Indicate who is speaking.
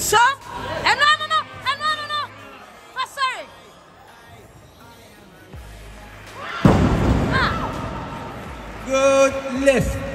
Speaker 1: So, and no, no, no, and no, no, no. Oh, sorry. Ah.
Speaker 2: Good lift.